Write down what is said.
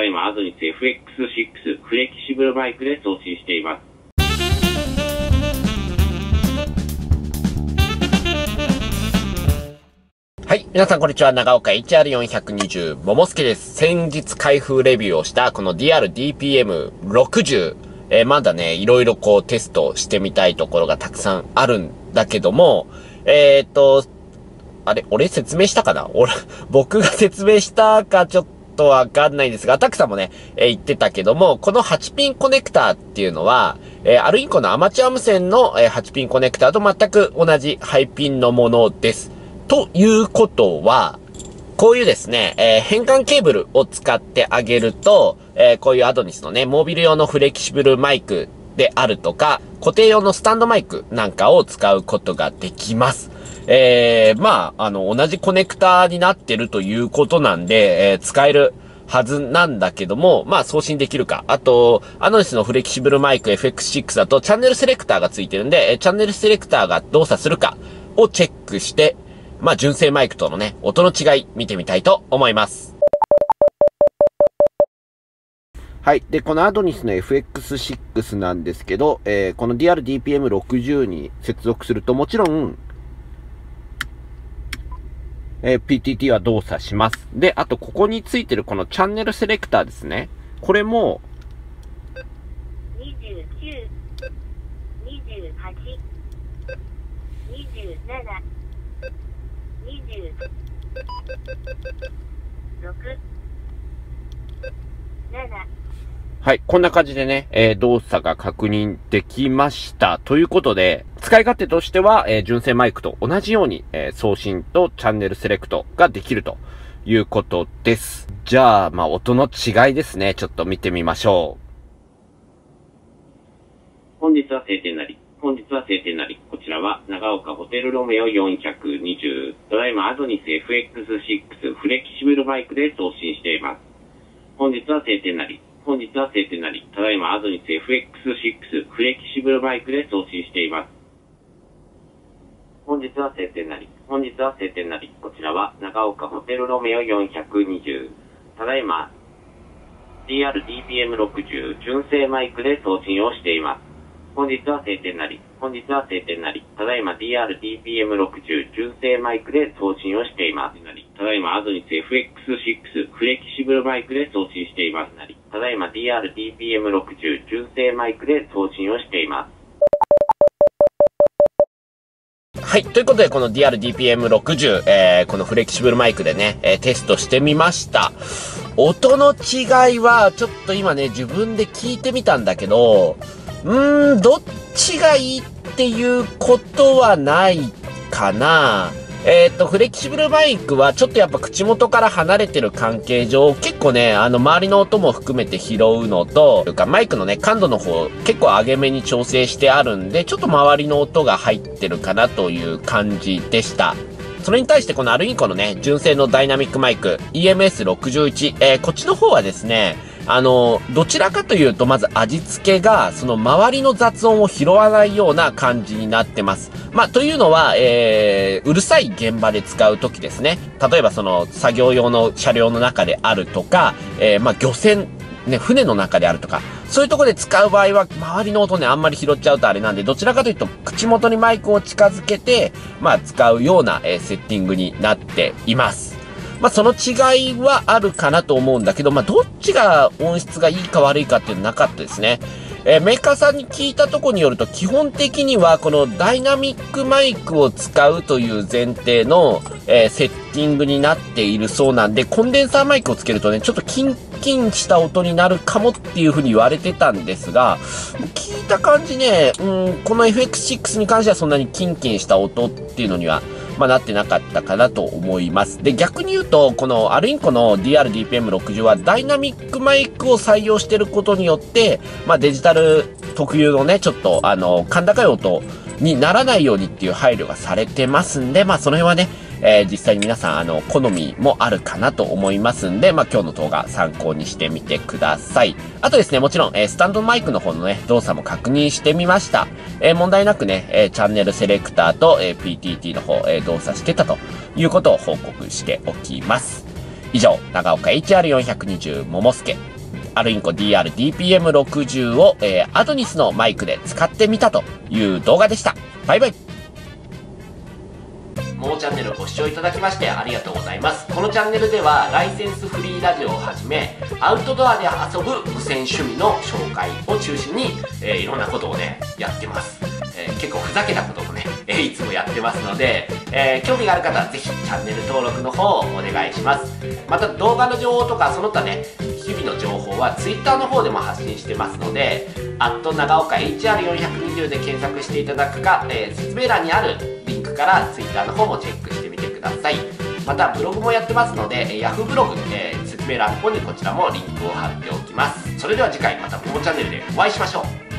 だいまアドニス FX6 フレキシブルマイクで送信しています。はい。皆さんこんにちは。長岡 HR420 桃助です。先日開封レビューをしたこの DR-DPM60。えーまだね、いろいろこうテストしてみたいところがたくさんあるんだけども、えー、っと、あれ、俺説明したかな？俺、僕が説明したかちょっとわかんないんですが、タクさんもね、えー言ってたけども、この8ピンコネクターっていうのは、えーアルインコのアマチュア無線の、えー8ピンコネクターと全く同じハイピンのものです。ということは、こういうですね、えー変換ケーブルを使ってあげると、えーこういうアドニスのね、モービル用のフレキシブルマイクであるとか、固定用のスタンドマイクなんかを使うことができます。えー、まあ、あの、同じコネクターになってるということなんで、えー使えるはずなんだけども、まあ送信できるか。あと、アドニスのフレキシブルマイク FX6 だとチャンネルセレクターがついてるんで、えチャンネルセレクターが動作するかをチェックして、まあ純正マイクとのね、音の違い見てみたいと思います。はい。で、このアドニスの FX6 なんですけど、えーこの DR-DPM60 に接続するともちろん、えー PTT は動作します。で、あとここについてるこのチャンネルセレクターですね。これも、29、28、27、20、6、7、はい。こんな感じでね、えー動作が確認できました。ということで、使い勝手としては、えー純正マイクと同じように、えー送信とチャンネルセレクトができるということです。じゃあ、まあ、音の違いですね。ちょっと見てみましょう本日は晴天なり。本日は晴天なり。こちらは長岡ホテルロメオ420。ただいまアドニス FX6 フレキシブルマイクで送信しています。本日は晴天なり。本日は晴天なり。ただいまアドニス FX6 フレキシブルマイクで送信しています。本日は晴天なり。本日は晴天なり。こちらは長岡ホテルロメオ420。ただいま DR-DPM60 純正マイクで送信をしています。本日は晴天なり。本日は晴天なり。ただいま DR-DPM60 純正マイクで送信をしています。ただいまアドニス FX6 フレキシブルマイクで送信しています。なり。ただいま DR-DPM60 純正マイクで送信をしています。はい。ということで、この DR-DPM60、えーこのフレキシブルマイクでね、えーテストしてみました。音の違いは、ちょっと今ね、自分で聞いてみたんだけど、うーん、どっちがいいっていうことはないかな。えっ、と、フレキシブルマイクはちょっとやっぱ口元から離れてる関係上、結構ね、あの、周りの音も含めて拾うのと、というかマイクのね、感度の方、結構上げ目に調整してあるんで、ちょっと周りの音が入ってるかなという感じでした。それに対してこのアルインコのね、純正のダイナミックマイク、EMS61、えーこっちの方はですね、あの、どちらかというと、まず味付けが、その周りの雑音を拾わないような感じになってます。まあ、というのは、えー、うるさい現場で使うときですね。例えばその、作業用の車両の中であるとか、えー、まあ、漁船、ね、船の中であるとか、そういうとこで使う場合は、周りの音ね、あんまり拾っちゃうとあれなんで、どちらかというと、口元にマイクを近づけて、まあ、使うような、えーセッティングになっています。まあ、その違いはあるかなと思うんだけど、まあ、どっちが音質がいいか悪いかっていうのはなかったですね。えーメーカーさんに聞いたとこによると、基本的にはこのダイナミックマイクを使うという前提の、えーセッティングになっているそうなんで、コンデンサーマイクをつけるとね、ちょっとキンキンした音になるかもっていうふうに言われてたんですが、聞いた感じね、うん、この FX6 に関してはそんなにキンキンした音っていうのには、まあ、なってなかったかなと思います。で、逆に言うと、このアルインコの DR-DPM60 はダイナミックマイクを採用してることによって、まあ、デジタル特有のね、ちょっと、あの、甲高い音にならないようにっていう配慮がされてますんで、まあ、その辺はね、えー実際に皆さん、あの、好みもあるかなと思いますんで、まあ、今日の動画参考にしてみてください。あとですね、もちろん、えースタンドマイクの方のね、動作も確認してみました。えー問題なくね、えーチャンネルセレクターと、えー PTT の方、えー動作してたということを報告しておきます。以上、長岡 HR420 桃助、アルインコ DR-DPM60 を、えー、アドニスのマイクで使ってみたという動画でした。バイバイもうチャンネルご視聴いただきましてありがとうございます。このチャンネルではライセンスフリーラジオをはじめ、アウトドアで遊ぶ無線趣味の紹介を中心に、えー、いろんなことをね、やってます。えー、結構ふざけたこともね、えー、いつもやってますので、え興味がある方はぜひチャンネル登録の方をお願いします。また動画の情報とかその他ね、日々の情報は Twitter の方でも発信してますので、アット長岡 HR420 で検索していただくか、え説明欄にあるから Twitter の方もチェックしてみてください。またブログもやってますので Yahoo ブログ、えー、説明欄の方にこちらもリンクを貼っておきます。それでは次回またこのチャンネルでお会いしましょう。